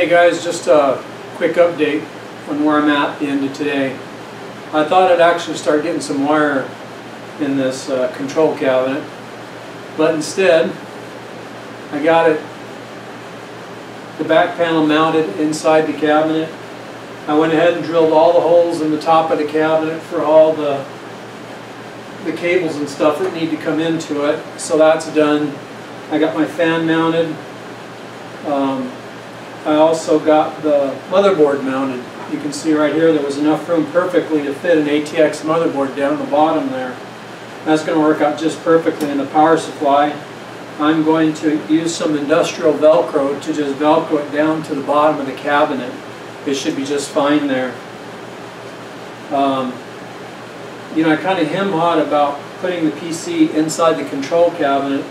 Hey guys, just a quick update on where I'm at the end of today. I thought I'd actually start getting some wire in this uh, control cabinet, but instead I got it, the back panel mounted inside the cabinet. I went ahead and drilled all the holes in the top of the cabinet for all the the cables and stuff that need to come into it, so that's done. I got my fan mounted. I also got the motherboard mounted. You can see right here there was enough room perfectly to fit an ATX motherboard down the bottom there. That's going to work out just perfectly in the power supply. I'm going to use some industrial Velcro to just Velcro it down to the bottom of the cabinet. It should be just fine there. Um, you know, I kind of hem-hawed about putting the PC inside the control cabinet,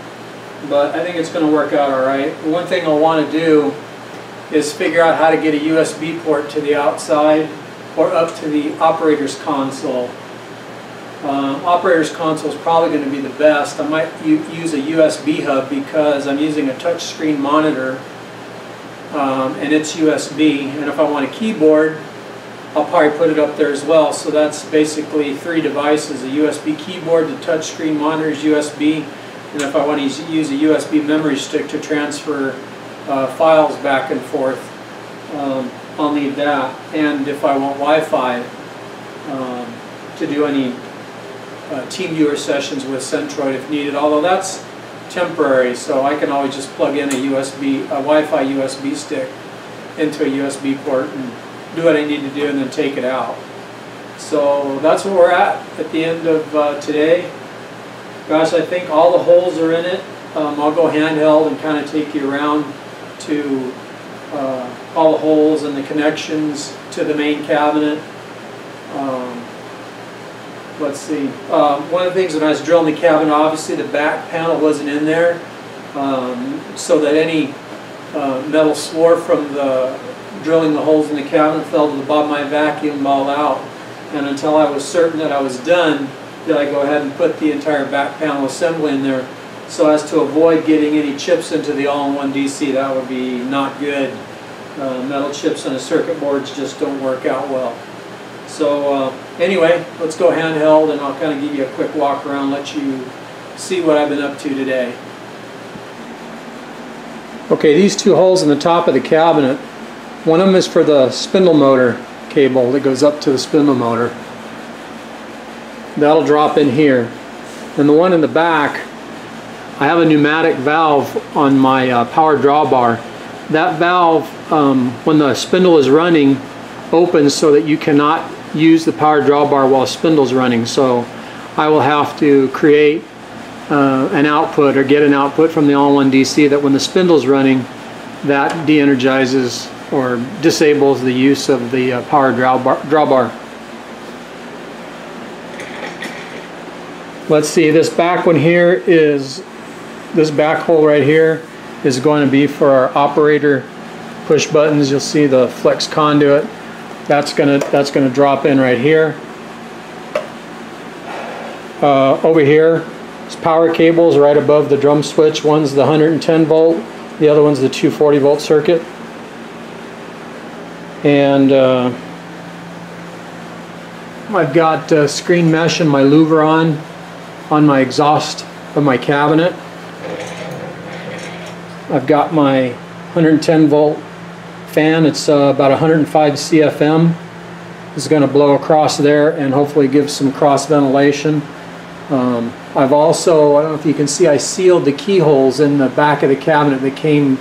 but I think it's going to work out all right. One thing I'll want to do is figure out how to get a USB port to the outside or up to the operator's console. Um, operator's console is probably going to be the best. I might use a USB hub because I'm using a touchscreen monitor um, and it's USB. And if I want a keyboard, I'll probably put it up there as well. So that's basically three devices, a USB keyboard, the touchscreen monitor is USB, and if I want to use a USB memory stick to transfer uh, files back and forth, um, I'll need that. And if I want Wi-Fi um, to do any uh, TeamViewer sessions with Centroid if needed, although that's temporary, so I can always just plug in a USB, a Wi-Fi USB stick into a USB port and do what I need to do and then take it out. So that's where we're at at the end of uh, today. Gosh, I think all the holes are in it. Um, I'll go handheld and kind of take you around to uh, all the holes and the connections to the main cabinet. Um, let's see. Uh, one of the things when I was drilling the cabinet, obviously the back panel wasn't in there, um, so that any uh, metal swarf from the drilling the holes in the cabinet fell to the bottom of my vacuum all out. And until I was certain that I was done, did I go ahead and put the entire back panel assembly in there so as to avoid getting any chips into the all-in-one DC. That would be not good. Uh, metal chips on the circuit boards just don't work out well. So uh, anyway, let's go handheld and I'll kind of give you a quick walk around, let you see what I've been up to today. Okay, these two holes in the top of the cabinet one of them is for the spindle motor cable that goes up to the spindle motor. That'll drop in here. And the one in the back, I have a pneumatic valve on my uh, power drawbar. That valve, um, when the spindle is running, opens so that you cannot use the power drawbar while the spindle's running. So I will have to create uh, an output or get an output from the all-in-one DC that when the spindle's running, that de-energizes or disables the use of the uh, power drawbar, drawbar. Let's see, this back one here is, this back hole right here is going to be for our operator push buttons. You'll see the flex conduit. That's gonna, that's gonna drop in right here. Uh, over here is power cables right above the drum switch. One's the 110 volt, the other one's the 240 volt circuit and uh, I've got uh, screen mesh and my louver on on my exhaust of my cabinet. I've got my 110 volt fan. It's uh, about 105 CFM. It's going to blow across there and hopefully give some cross ventilation. Um, I've also, I don't know if you can see, I sealed the keyholes in the back of the cabinet that came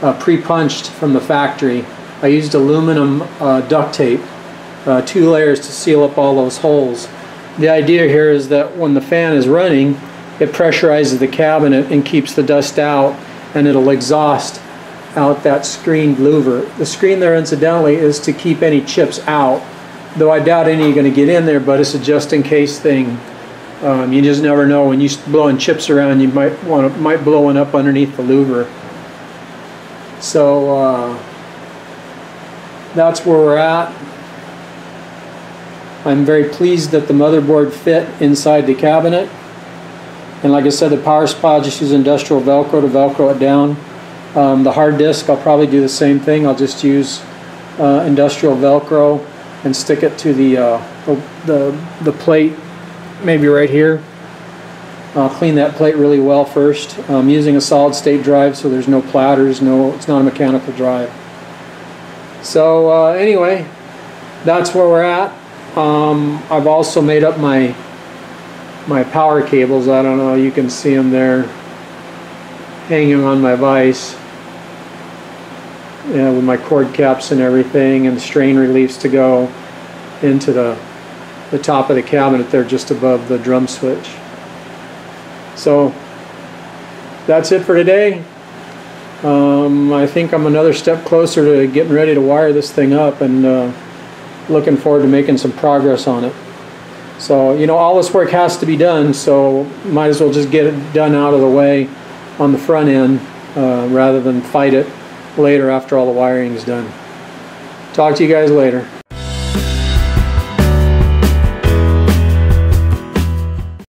uh, pre-punched from the factory. I used aluminum uh, duct tape, uh, two layers to seal up all those holes. The idea here is that when the fan is running, it pressurizes the cabinet and keeps the dust out and it'll exhaust out that screened louver. The screen there incidentally is to keep any chips out, though I doubt any are going to get in there, but it's a just in case thing. Um, you just never know when you're blowing chips around you might want to, might blow one up underneath the louver. So uh, that's where we're at. I'm very pleased that the motherboard fit inside the cabinet. And like I said, the power supply, just use industrial Velcro to Velcro it down. Um, the hard disk, I'll probably do the same thing. I'll just use uh, industrial Velcro and stick it to the, uh, the, the, plate, maybe right here. I'll clean that plate really well first. I'm using a solid state drive so there's no platters, no, it's not a mechanical drive. So uh, anyway, that's where we're at. Um, I've also made up my my power cables. I don't know, you can see them there hanging on my vise. Yeah, with my cord caps and everything and strain reliefs to go into the the top of the cabinet there just above the drum switch. So that's it for today. Um, I think I'm another step closer to getting ready to wire this thing up and uh, looking forward to making some progress on it. So, you know, all this work has to be done, so might as well just get it done out of the way on the front end uh, rather than fight it later after all the wiring is done. Talk to you guys later.